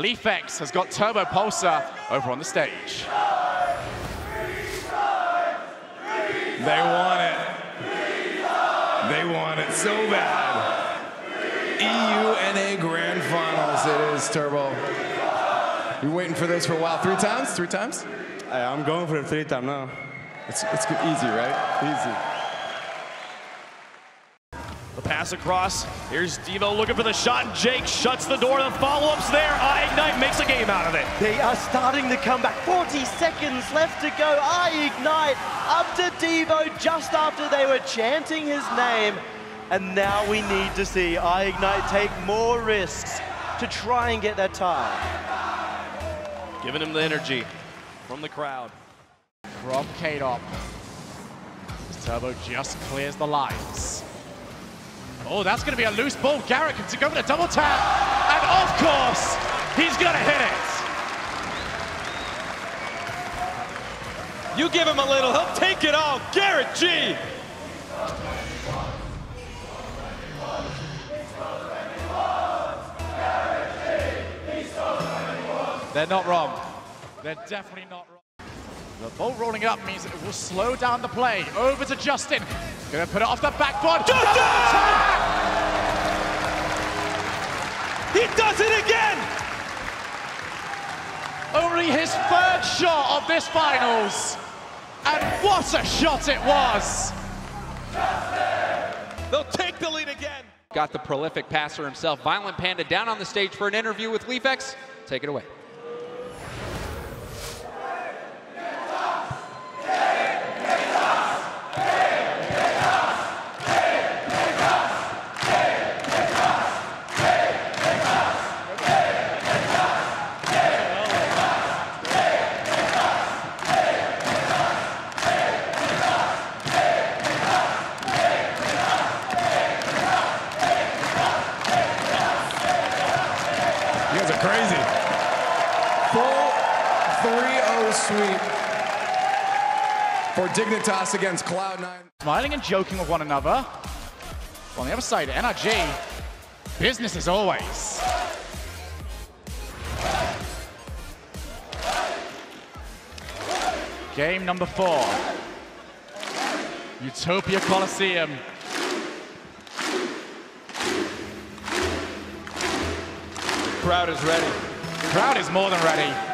Leafex has got Turbopolsa over on the stage. They want it. They want it so bad. EUNA Grand Finals it is, Turbo. You waiting for this for a while? Three times? Three times? I'm going for the three time now. It's, it's easy, right? Easy. The pass across. Here's Deevo looking for the shot. And Jake shuts the door. The follow-up's there. I Ignite makes a game out of it. They are starting to come back. 40 seconds left to go. I Ignite up to Deevo just after they were chanting his name. And now we need to see I Ignite take more risks to try and get that tie. Giving him the energy from the crowd. from Kaydop. Turbo just clears the lines. Oh, that's going to be a loose ball. Garrett can go for the double tap. And of course, he's going to hit it. You give him a little, he'll take it all. GarrettG. They're not wrong. They're definitely not wrong. The ball rolling up means it will slow down the play. Over to Justin. Gonna put it off the backboard. Justin! Of this finals. And what a shot it was! They'll take the lead again. Got the prolific passer himself, Violent Panda, down on the stage for an interview with Leafex. Take it away. 3-0 sweep for Dignitas against Cloud9. Smiling and joking with one another. On the other side, NRG, business as always. Game number four. Utopia Coliseum. Crowd is ready. Crowd is more than ready.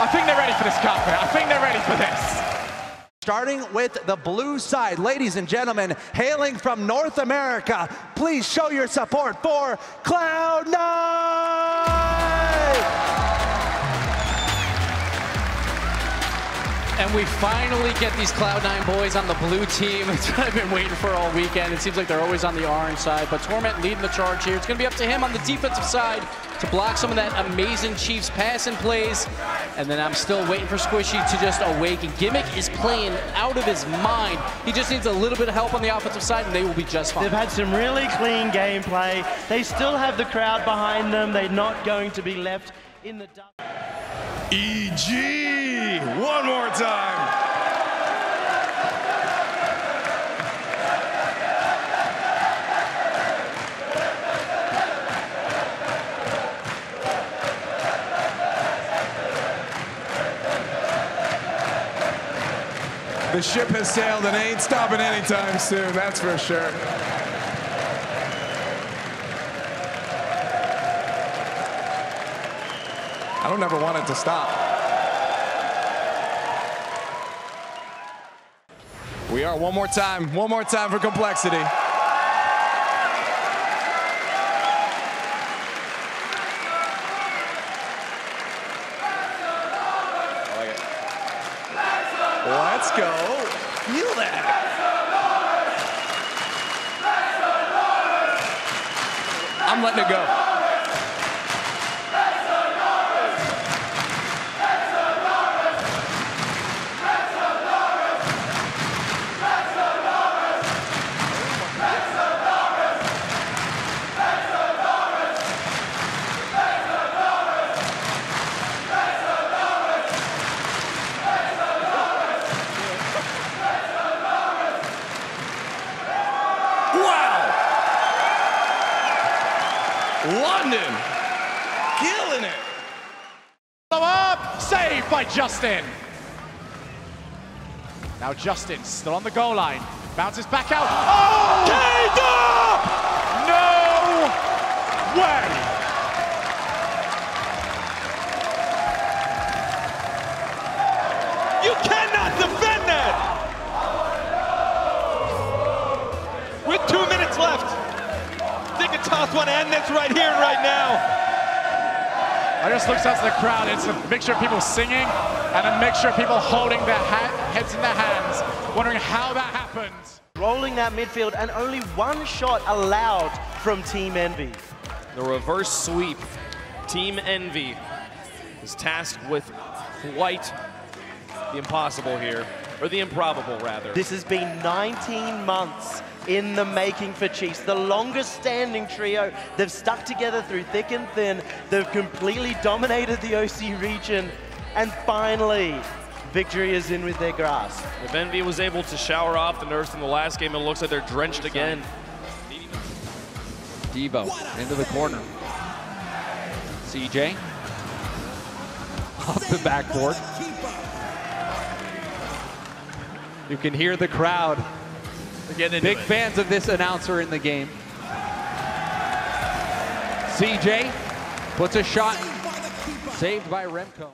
I think they're ready for this carpet. I think they're ready for this. Starting with the blue side, ladies and gentlemen, hailing from North America, please show your support for Cloud9! And we finally get these Cloud9 boys on the blue team. It's what I've been waiting for all weekend. It seems like they're always on the orange side, but Torment leading the charge here. It's going to be up to him on the defensive side to block some of that amazing Chiefs passing plays. And then I'm still waiting for Squishy to just awaken. Gimmick is playing out of his mind. He just needs a little bit of help on the offensive side, and they will be just fine. They've had some really clean gameplay. They still have the crowd behind them. They're not going to be left in the dark. EG! One more time. The ship has sailed and ain't stopping anytime soon, that's for sure. I don't ever want it to stop. We are one more time, one more time for complexity. Let's go. Feel that. I'm letting it go. Pounding. Killing it. Follow up, saved by Justin. Now Justin still on the goal line, bounces back out. Oh! No way! Dignitas want to end this right here and right now. I just looked out to the crowd. It's a mixture of people singing and a mixture of people holding their ha- heads in their hands, wondering how that happened. Rolling that midfield and only one shot allowed from Team Envy. The reverse sweep. Team Envy is tasked with quite the impossible here, or the improbable rather. This has been 19 months in the making for Chiefs, the longest standing trio. They've stuck together through thick and thin. They've completely dominated the OC region. And finally, victory is in with their grasp. If Envy was able to shower off the nerves in the last game, it looks like they're drenched again. Deevo into the corner. CJ off the backboard. You can hear the crowd. Big fans of this announcer in the game. CJ puts a shot saved by Remkoe.